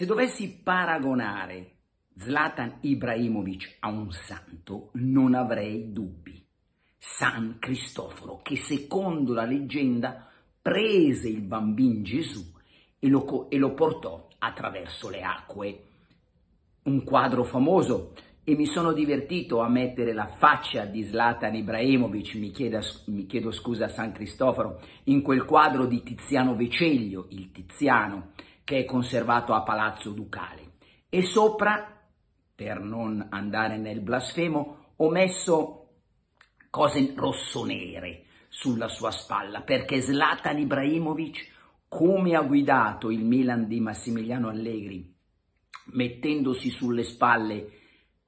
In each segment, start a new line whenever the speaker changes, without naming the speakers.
Se dovessi paragonare Zlatan Ibrahimovic a un santo, non avrei dubbi. San Cristoforo, che secondo la leggenda prese il bambino Gesù e lo, e lo portò attraverso le acque. Un quadro famoso e mi sono divertito a mettere la faccia di Zlatan Ibrahimovic, mi, chieda, mi chiedo scusa a San Cristoforo, in quel quadro di Tiziano Veceglio, il Tiziano, che è conservato a Palazzo Ducale. E sopra, per non andare nel blasfemo, ho messo cose rossonere sulla sua spalla, perché Zlatan Ibrahimovic, come ha guidato il Milan di Massimiliano Allegri, mettendosi sulle spalle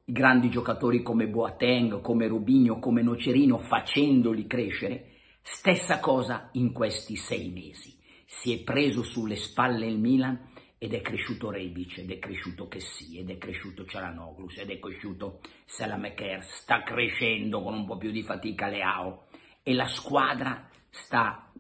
grandi giocatori come Boateng, come Rubinho, come Nocerino, facendoli crescere, stessa cosa in questi sei mesi. Si è preso sulle spalle il Milan ed è cresciuto Rebic, ed è cresciuto Chessy, ed è cresciuto Cialanoglus, ed è cresciuto Salameker, sta crescendo con un po' più di fatica Leao e la squadra sta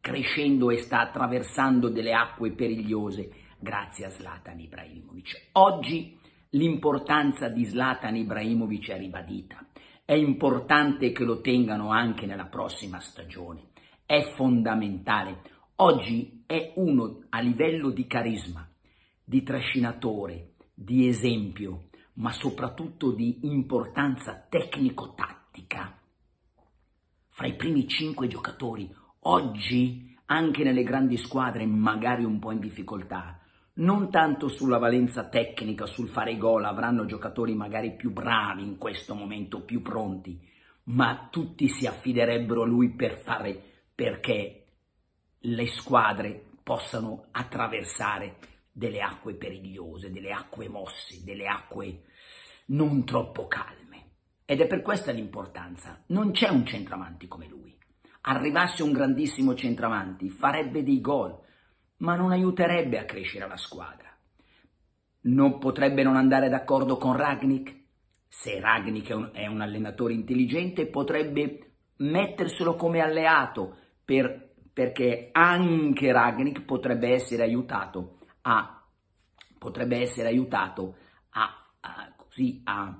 crescendo e sta attraversando delle acque perigliose grazie a Zlatan Ibrahimovic. Oggi l'importanza di Zlatan Ibrahimovic è ribadita, è importante che lo tengano anche nella prossima stagione, è fondamentale. Oggi è uno a livello di carisma, di trascinatore, di esempio, ma soprattutto di importanza tecnico-tattica. Fra i primi cinque giocatori, oggi, anche nelle grandi squadre, magari un po' in difficoltà, non tanto sulla valenza tecnica, sul fare gol, avranno giocatori magari più bravi in questo momento, più pronti, ma tutti si affiderebbero a lui per fare, perché le squadre possano attraversare delle acque perigliose, delle acque mosse, delle acque non troppo calme. Ed è per questa l'importanza. Non c'è un centravanti come lui. Arrivasse un grandissimo centravanti, farebbe dei gol, ma non aiuterebbe a crescere la squadra. Non potrebbe non andare d'accordo con Ragnik? Se Ragnik è un, è un allenatore intelligente, potrebbe metterselo come alleato per perché anche Ragnik potrebbe essere aiutato a, potrebbe essere aiutato a, a, così, a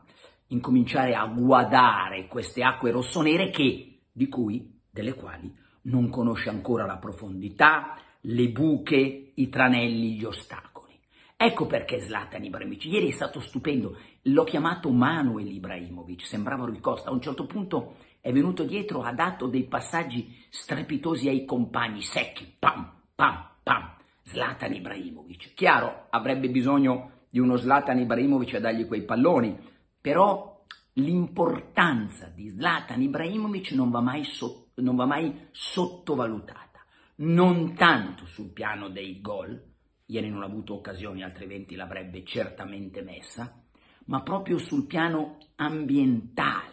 incominciare a guardare queste acque rossonere che, di cui, delle quali non conosce ancora la profondità, le buche, i tranelli, gli ostacoli. Ecco perché Zlatan Ibrahimovic, ieri è stato stupendo, l'ho chiamato Manuel Ibrahimovic, sembrava Rui Costa, a un certo punto è venuto dietro, ha dato dei passaggi strepitosi ai compagni, secchi, pam, pam, pam, Zlatan Ibrahimovic. Chiaro, avrebbe bisogno di uno Zlatan Ibrahimovic a dargli quei palloni, però l'importanza di Zlatan Ibrahimovic non va mai, so, non va mai sottovalutata, non tanto sul piano dei gol, ieri non ha avuto occasioni, altrimenti l'avrebbe certamente messa, ma proprio sul piano ambientale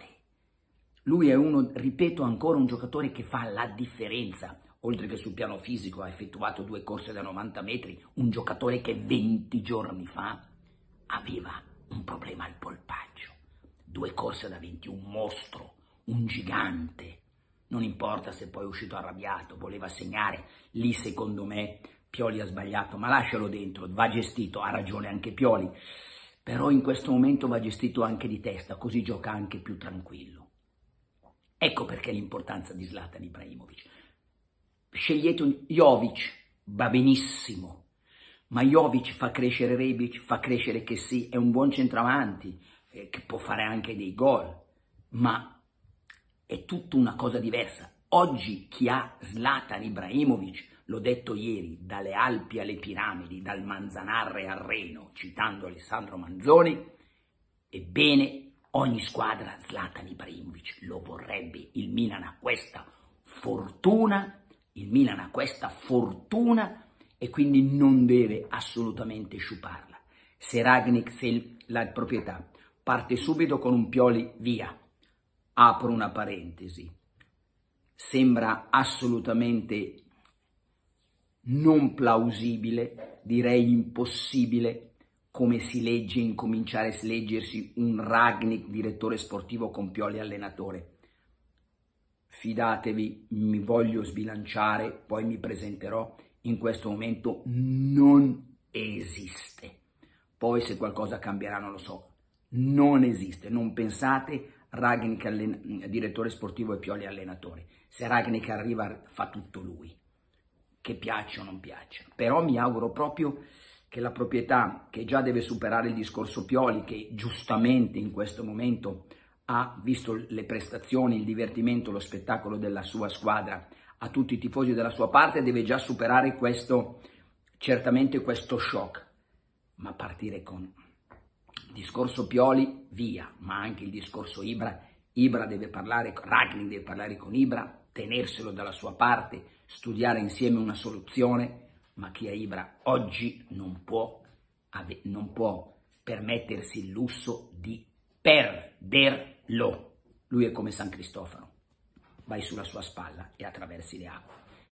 lui è uno, ripeto ancora, un giocatore che fa la differenza. Oltre che sul piano fisico ha effettuato due corse da 90 metri, un giocatore che 20 giorni fa aveva un problema al polpaggio. Due corse da 20, un mostro, un gigante. Non importa se poi è uscito arrabbiato, voleva segnare, lì secondo me Pioli ha sbagliato, ma lascialo dentro, va gestito, ha ragione anche Pioli, però in questo momento va gestito anche di testa, così gioca anche più tranquillo. Ecco perché l'importanza di Zlatan Ibrahimovic. Scegliete un Jovic, va benissimo, ma Jovic fa crescere Rebic, fa crescere che sì, è un buon centravanti, eh, che può fare anche dei gol, ma è tutta una cosa diversa. Oggi chi ha Zlatan Ibrahimovic, l'ho detto ieri, dalle Alpi alle piramidi, dal Manzanarre al Reno, citando Alessandro Manzoni, ebbene Ogni squadra Zlatan Ibrahimovic lo vorrebbe, il Milan ha questa fortuna, il Milan ha questa fortuna e quindi non deve assolutamente sciuparla. Se Ragnik, se la proprietà parte subito con un Pioli via, apro una parentesi, sembra assolutamente non plausibile, direi impossibile, come si legge, incominciare a leggersi un Ragnik, direttore sportivo con Pioli allenatore. Fidatevi, mi voglio sbilanciare, poi mi presenterò, in questo momento non esiste. Poi se qualcosa cambierà non lo so, non esiste, non pensate Ragnick allen- direttore sportivo e Pioli allenatore. Se Ragnick arriva fa tutto lui, che piaccia o non piaccia. Però mi auguro proprio che la proprietà, che già deve superare il discorso Pioli, che giustamente in questo momento ha visto le prestazioni, il divertimento, lo spettacolo della sua squadra, a tutti i tifosi della sua parte, deve già superare questo, certamente questo shock, ma partire con il discorso Pioli, via, ma anche il discorso Ibra, Ibra deve parlare, Ragni deve parlare con Ibra, tenerselo dalla sua parte, studiare insieme una soluzione, ma chi è Ibra oggi non può, non può permettersi il lusso di perderlo. Lui è come San Cristoforo, vai sulla sua spalla e attraversi le acque.